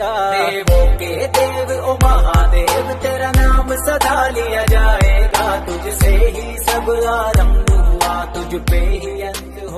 देवों के देव, ओ महादेव, तेरा नाम सदा लिया जाएगा। तुझसे ही सब आरंभ हुआ, तुझ पे ही अंत हो